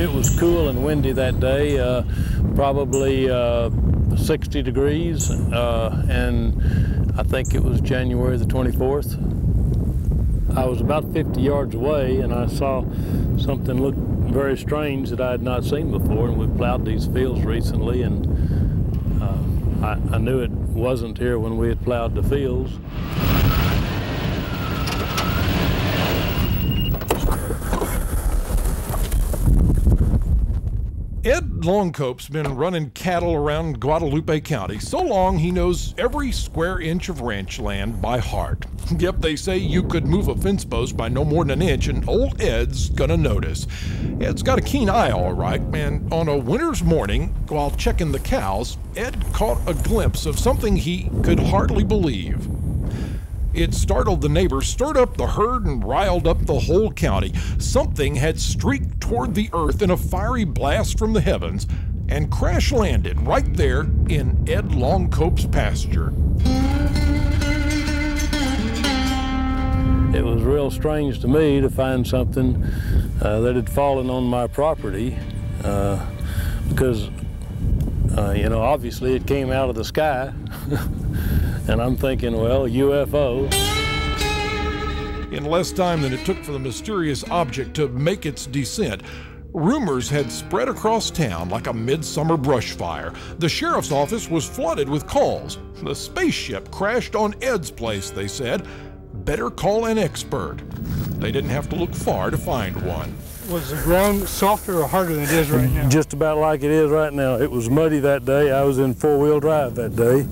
It was cool and windy that day, uh, probably uh, 60 degrees, uh, and I think it was January the 24th. I was about 50 yards away and I saw something look very strange that I had not seen before, and we plowed these fields recently, and uh, I, I knew it wasn't here when we had plowed the fields. Ed Longcope's been running cattle around Guadalupe County so long he knows every square inch of ranch land by heart. Yep, they say you could move a fence post by no more than an inch and old Ed's gonna notice. Ed's got a keen eye, all right, and on a winter's morning, while checking the cows, Ed caught a glimpse of something he could hardly believe. It startled the neighbors, stirred up the herd, and riled up the whole county. Something had streaked toward the earth in a fiery blast from the heavens and crash landed right there in Ed Longcope's pasture. It was real strange to me to find something uh, that had fallen on my property uh, because, uh, you know, obviously it came out of the sky. And I'm thinking, well, UFO. In less time than it took for the mysterious object to make its descent, rumors had spread across town like a midsummer brush fire. The sheriff's office was flooded with calls. The spaceship crashed on Ed's place, they said. Better call an expert. They didn't have to look far to find one. Was the ground softer or harder than it is right now? Just about like it is right now. It was muddy that day. I was in four-wheel drive that day.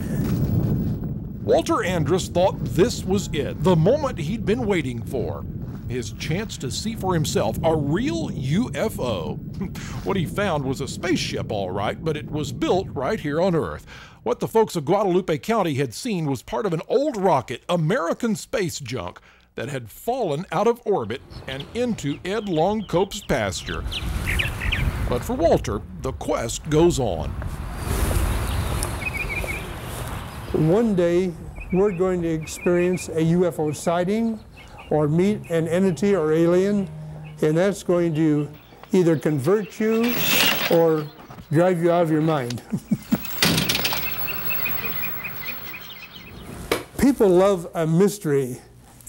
Walter Andrus thought this was it, the moment he'd been waiting for. His chance to see for himself a real UFO. what he found was a spaceship, all right, but it was built right here on Earth. What the folks of Guadalupe County had seen was part of an old rocket, American space junk, that had fallen out of orbit and into Ed Longcope's pasture. But for Walter, the quest goes on. One day, we're going to experience a UFO sighting or meet an entity or alien, and that's going to either convert you or drive you out of your mind. People love a mystery,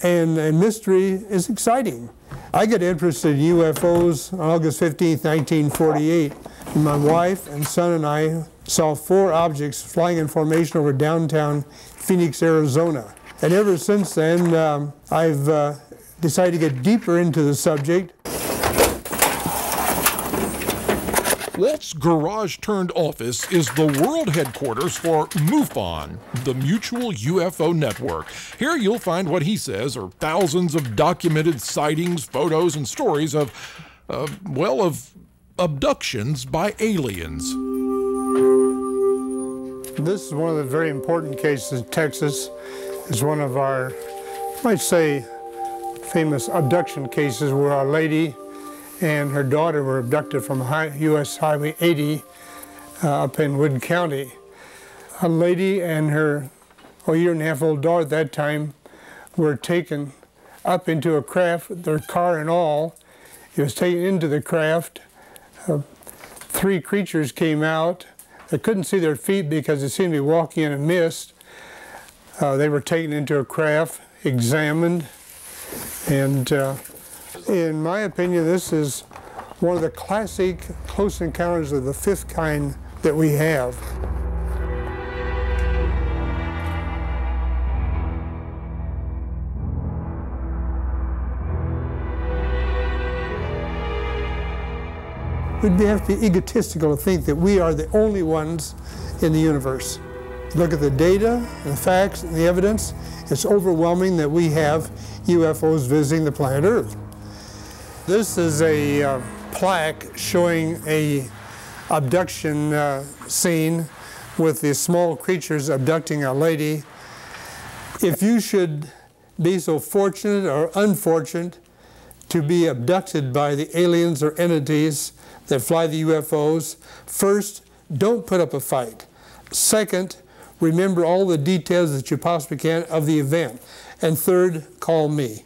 and a mystery is exciting. I got interested in UFOs on August 15, 1948. My wife and son and I saw four objects flying in formation over downtown Phoenix, Arizona. And ever since then, um, I've uh, decided to get deeper into the subject. Walt's garage turned office is the world headquarters for MUFON, the Mutual UFO Network. Here you'll find what he says are thousands of documented sightings, photos, and stories of, uh, well, of abductions by aliens. This is one of the very important cases in Texas. It's one of our, I might say, famous abduction cases where a lady and her daughter were abducted from U.S. Highway 80 uh, up in Wood County. A lady and her a year and a half old daughter at that time were taken up into a craft, their car and all. It was taken into the craft. Uh, three creatures came out I couldn't see their feet because they seemed to be walking in a mist. Uh, they were taken into a craft, examined, and uh, in my opinion, this is one of the classic close encounters of the fifth kind that we have. We'd have to be egotistical to think that we are the only ones in the universe. Look at the data, the facts, and the evidence. It's overwhelming that we have UFOs visiting the planet Earth. This is a uh, plaque showing a abduction uh, scene with the small creatures abducting a lady. If you should be so fortunate or unfortunate to be abducted by the aliens or entities that fly the UFOs, first, don't put up a fight. Second, remember all the details that you possibly can of the event. And third, call me.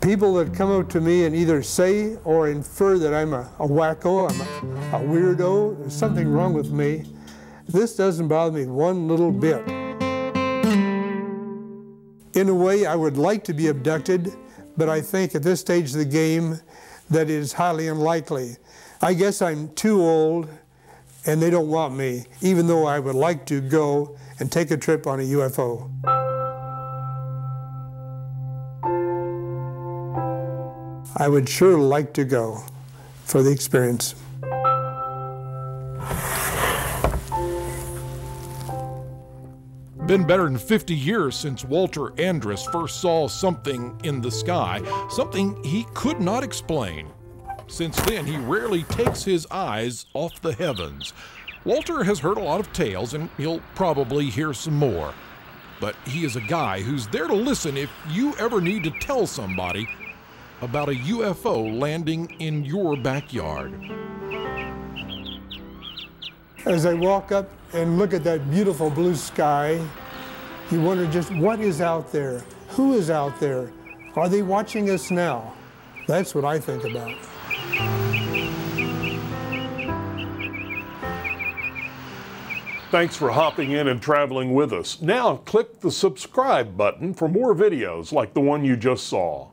People that come up to me and either say or infer that I'm a, a wacko, I'm a, a weirdo, there's something wrong with me, this doesn't bother me one little bit. In a way, I would like to be abducted, but I think at this stage of the game that it is highly unlikely. I guess I'm too old and they don't want me, even though I would like to go and take a trip on a UFO. I would sure like to go for the experience. Been better than 50 years since Walter Andrus first saw something in the sky, something he could not explain. Since then, he rarely takes his eyes off the heavens. Walter has heard a lot of tales, and he'll probably hear some more. But he is a guy who's there to listen if you ever need to tell somebody about a UFO landing in your backyard. As I walk up and look at that beautiful blue sky, you wonder just what is out there? Who is out there? Are they watching us now? That's what I think about. Thanks for hopping in and traveling with us. Now click the subscribe button for more videos like the one you just saw.